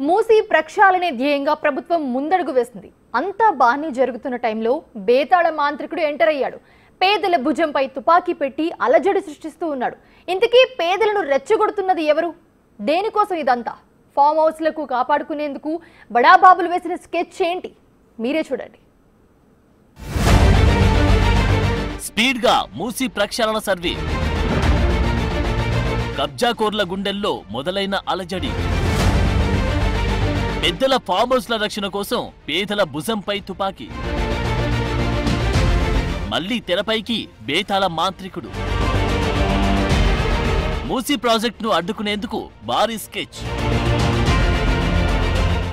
మూసి ప్రక్షాళనే ధ్యేయంగా ప్రభుత్వం ముందడుగు వేసింది. అంతా బాగానే జరుగుతున్న టైంలో బేతాళ మాంత్రికుడు ఎంటర్ అయ్యాడు. పేదల భుజంపై తుపాకీ పెట్టి అలజడి సృష్టిస్తూ ఉన్నాడు. ఇంతకీ పేదలను రెచ్చగొడుతున్నది ఎవరు? దేనికోసం ఇదంతా? ఫామ్ హౌస్లకు కాపాడుకునేందుకు బడాబాబులు వేసిన స్కెచ్ ఏంటి? మీరే చూడండి. స్పీడ్గా మూసి ప్రక్షాళన సర్వే. కబ్జాకోర్ల గుండెల్లో మొదలైన అలజడి. పెద్దల ఫామ్ హౌస్ల రక్షణ కోసం పేదల భుజంపై తుపాకీ. మళ్ళీ తెరపైకి బేతాల మాంత్రికుడు. మూసీ ప్రాజెక్టును అడ్డుకునేందుకు భారీ స్కెచ్.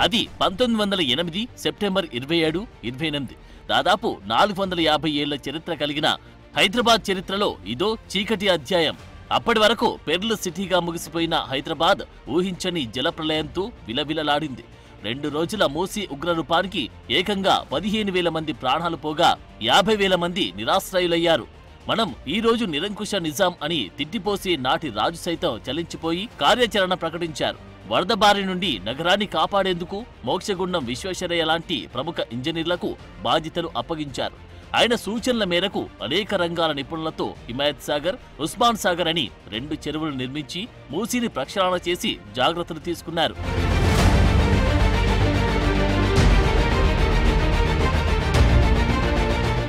అది పంతొమ్మిది వందల ఎనిమిది సెప్టెంబర్ ఇరవై ఏడు ఇరవై ఎనిమిది. దాదాపు నాలుగు వందల యాభై ఏళ్ళ చరిత్ర కలిగిన హైదరాబాద్ చరిత్రలో ఇదో చీకటి అధ్యాయం. అప్పటి వరకు పెర్ల్ సిటీగా ముగిసిపోయిన హైదరాబాద్ ఊహించని జలప్రలయంతో విలవిలలాడింది. రెండు రోజుల మూసి ఉగ్రరూపానికి ఏకంగా పదిహేను వేల మంది ప్రాణాలు పోగా యాభై వేల మంది నిరాశ్రయులయ్యారు. మనం ఈ రోజు నిరంకుశ నిజాం అని తిట్టిపోసి నాటి రాజు సైతం చలించిపోయి కార్యాచరణ ప్రకటించారు. వరద బారి నుండి నగరాన్ని కాపాడేందుకు మోక్షగుండం విశ్వేశ్వరయ్య లాంటి ప్రముఖ ఇంజనీర్లకు బాధ్యతలు అప్పగించారు. ఆయన సూచనల మేరకు అనేక రంగాల నిపుణులతో హిమాయత్ సాగర్ ఉస్మాన్ సాగర్ అని రెండు చెరువులు నిర్మించి మూసీని ప్రక్షాళన చేసి జాగ్రత్తలు తీసుకున్నారు.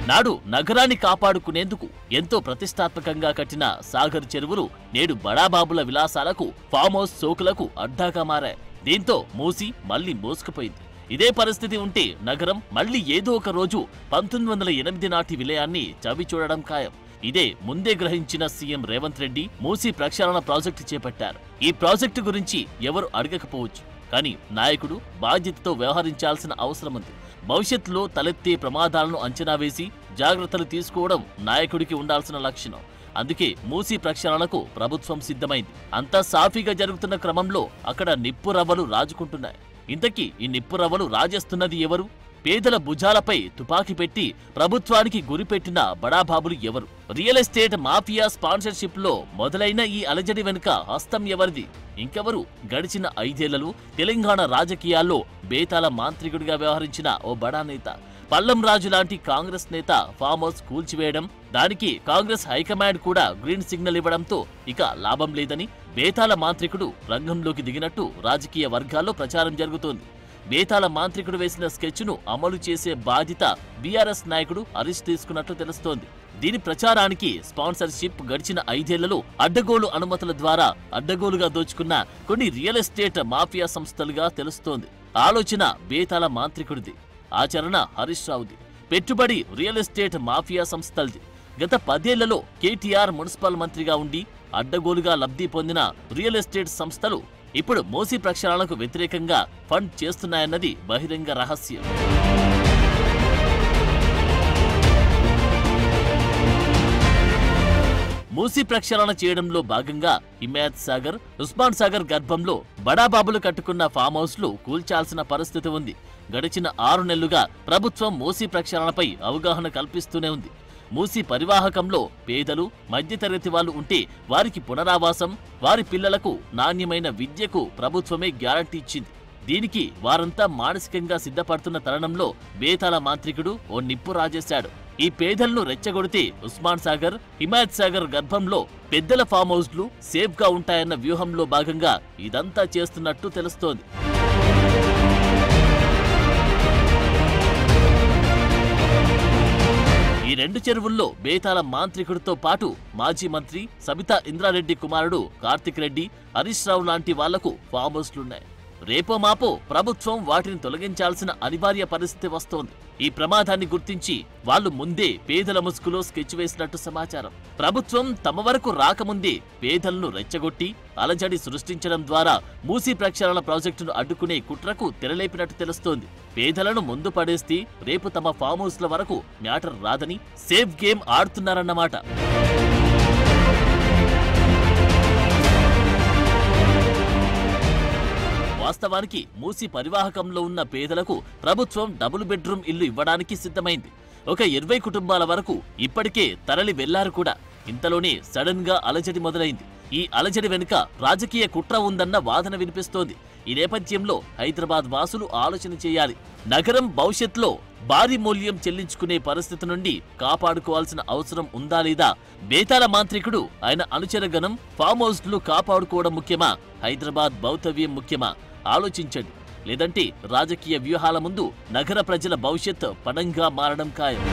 నాడు నగరాన్ని కాపాడుకునేందుకు ఎంతో ప్రతిష్టాత్మకంగా కట్టిన సాగర్ చెరువులు నేడు బడాబాబుల విలాసాలకు ఫామ్ హౌస్ సోకులకు అడ్డాగా మారాయి. దీంతో మూసి మళ్ళీ మోసుకుపోయింది. ఇదే పరిస్థితి ఉంటే నగరం మళ్ళీ ఏదో ఒక రోజు పంతొమ్మిది వందల ఎనిమిది నాటి విలయాన్ని చవి చూడడం ఖాయం. ఇదే ముందే గ్రహించిన సీఎం రేవంత్ రెడ్డి మూసీ ప్రక్షాళన ప్రాజెక్టు చేపట్టారు. ఈ ప్రాజెక్టు గురించి ఎవరు అడగకపోవచ్చు. కానీ నాయకుడు బాధ్యతతో వ్యవహరించాల్సిన అవసరం ఉంది. భవిష్యత్తులో తలెత్తే ప్రమాదాలను అంచనా వేసి జాగ్రత్తలు తీసుకోవడం నాయకుడికి ఉండాల్సిన లక్షణం. అందుకే మూసీ ప్రక్షాళనకు ప్రభుత్వం సిద్ధమైంది. అంతా సాఫీగా జరుగుతున్న క్రమంలో అక్కడ నిప్పు రవ్వలు రాజుకుంటున్నాయి. ఇంతకీ ఈ నిప్పురవ్వలు రాజేస్తున్నది ఎవరు? పేదల భుజాలపై తుపాకీ పెట్టి ప్రభుత్వానికి గురిపెట్టిన బడాబాబులు ఎవరు? రియల్ ఎస్టేట్ మాఫియా స్పాన్సర్షిప్లో మొదలైన ఈ అలజడి వెనుక హస్తం ఎవరిది? ఇంకెవరు? గడిచిన ఐదేళ్ళలో తెలంగాణ రాజకీయాల్లో బేతాల మాంత్రికుడిగా వ్యవహరించిన ఓ బడా నేత. పల్లం రాజు లాంటి కాంగ్రెస్ నేత ఫామ్ హౌస్ కూల్చివేయడం దానికి కాంగ్రెస్ హైకమాండ్ కూడా గ్రీన్ సిగ్నల్ ఇవ్వడంతో ఇక లాభం లేదని బేతాల మాంత్రికుడు రంగంలోకి దిగినట్టు రాజకీయ వర్గాల్లో ప్రచారం జరుగుతోంది. బేతాల మాంత్రికుడు వేసిన స్కెచ్ను అమలు చేసే బాధ్యత బీఆర్ఎస్ నాయకుడు హరీష్ తీసుకున్నట్లు తెలుస్తోంది. దీని ప్రచారానికి స్పాన్సర్షిప్ గడిచిన ఐదేళ్ళలో అడ్డగోలు అనుమతుల ద్వారా అడ్డగోలుగా దోచుకున్న కొన్ని రియల్ ఎస్టేట్ మాఫియా సంస్థలుగా తెలుస్తోంది. ఆలోచన బేతాల మాంత్రికుడిది ఆచరణ హరీష్ రావుది. పెట్టుబడి రియల్ ఎస్టేట్ మాఫియా సంస్థలది. గత పదేళ్ళలో కేటీఆర్ మున్సిపల్ మంత్రిగా ఉండి అడ్డగోలుగా లబ్ధి పొందిన రియల్ ఎస్టేట్ సంస్థలు ఇప్పుడు మోసీ ప్రక్షాళనకు వ్యతిరేకంగా ఫండ్ చేస్తున్నాయన్నది బహిరంగ రహస్యం. మూసీ ప్రక్షాళన చేయడంలో భాగంగా హిమాయత్ సాగర్ ఉస్మాన్ సాగర్ గర్భంలో బడాబాబులు కట్టుకున్న ఫామ్ హౌస్లు కూల్చాల్సిన పరిస్థితి ఉంది. గడిచిన ఆరు నెలలుగా ప్రభుత్వం మూసీ ప్రక్షాళనపై అవగాహన కల్పిస్తూనే ఉంది. మూసి పరివాహకంలో పేదలు మధ్యతరగతి వాళ్ళు ఉంటే వారికి పునరావాసం వారి పిల్లలకు నాణ్యమైన విద్యకు ప్రభుత్వమే గ్యారంటీ ఇచ్చింది. దీనికి వారంతా మానసికంగా సిద్ధపడుతున్న తరుణంలో బేతాల మాంత్రికుడు ఓ నిప్పు రాజేశాడు. ఈ పేదలను రెచ్చగొడితే ఉస్మాన్ సాగర్ హిమాయత్ సాగర్ గర్భంలో పెద్దల ఫామ్ హౌస్లు సేఫ్గా ఉంటాయన్న వ్యూహంలో భాగంగా ఇదంతా చేస్తున్నట్టు తెలుస్తోంది. రెండు చెరువుల్లో బేతాల మాంత్రికుడితో పాటు మాజీ మంత్రి సబితా ఇంద్రారెడ్డి కుమారుడు కార్తిక్ రెడ్డి హరీష్ రావు లాంటి వాళ్ళకు ఫామ్ హౌస్లున్నాయి. రేపో మాపో ప్రభుత్వం వాటిని తొలగించాల్సిన అనివార్య పరిస్థితి వస్తోంది. ఈ ప్రమాదాన్ని గుర్తించి వాళ్ళు ముందే పేదల ముసుగులో స్కెచ్ వేసినట్టు సమాచారం. ప్రభుత్వం తమ వరకు రాకముందే పేదలను రెచ్చగొట్టి అలజడి సృష్టించడం ద్వారా మూసీ ప్రక్షాళన ప్రాజెక్టును అడ్డుకునే కుట్రకు తెరలేపినట్టు తెలుస్తోంది. పేదలను ముందు పడేస్తే రేపు తమ ఫామ్ హౌస్ల వరకు మ్యాటర్ రాదని సేఫ్ గేమ్ ఆడుతున్నారన్నమాట. వాస్తవానికి మూసి పరివాహకంలో ఉన్న పేదలకు ప్రభుత్వం డబుల్ బెడ్రూమ్ ఇల్లు ఇవ్వడానికి సిద్ధమైంది. ఒక ఇరవై కుటుంబాల వరకు ఇప్పటికే తరలి వెళ్ళారు కూడా. ఇంతలోనే సడన్గా అలజడి మొదలైంది. ఈ అలజడి వెనుక రాజకీయ కుట్ర ఉందన్న వాదన వినిపిస్తోంది. ఈ నేపథ్యంలో హైదరాబాద్ వాసులు ఆలోచన చేయాలి. నగరం భవిష్యత్తులో భారీ మూల్యం చెల్లించుకునే పరిస్థితి నుండి కాపాడుకోవాల్సిన అవసరం ఉందా లేదా బేతాల మాంత్రికుడు ఆయన అనుచరగణం ఫామ్ హౌస్లు కాపాడుకోవడం ముఖ్యమా? హైదరాబాద్ భౌతవ్యం ముఖ్యమా? ఆలోచించండి. లేదంటే రాజకీయ వ్యూహాల ముందు నగర ప్రజల భవిష్యత్ పణంగా మారడం ఖాయం.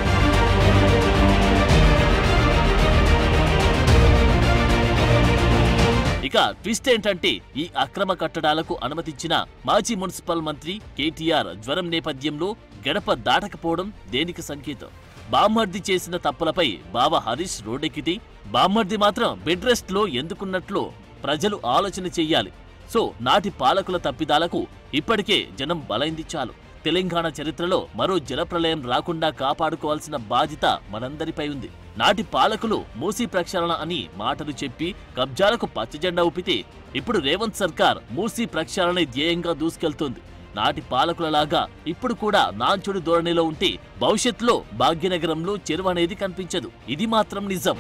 ఇక ట్విస్ట్ ఏంటంటే ఈ అక్రమ కట్టడాలకు అనుమతించిన మాజీ మున్సిపల్ మంత్రి కేటీఆర్ జ్వరం నేపథ్యంలో గడప దాటకపోవడం దేనికి సంకేతం? బామ్మర్ది చేసిన తప్పులపై బావ హరీష్ రోడ్డెక్కితే బామ్మర్ది మాత్రం బెడ్ రెస్ట్లో ఎందుకున్నట్లు ప్రజలు ఆలోచన చెయ్యాలి సో నాటి పాలకుల తప్పిదాలకు ఇప్పటికే జనం బలైంది చాలు. తెలంగాణ చరిత్రలో మరో జలప్రలయం రాకుండా కాపాడుకోవాల్సిన బాధ్యత మనందరిపై ఉంది. నాటి పాలకులు మూసీ ప్రక్షాళన అని మాటలు చెప్పి కబ్జాలకు పచ్చజెండా ఊపితే ఇప్పుడు రేవంత్ సర్కార్ మూసీ ప్రక్షాళన ధ్యేయంగా దూసుకెళ్తోంది. నాటి పాలకులలాగా ఇప్పుడు కూడా నాంచుడు ధోరణిలో ఉంటే భవిష్యత్తులో భాగ్యనగరంలో చెరువు అనేది కనిపించదు. ఇది మాత్రం నిజం.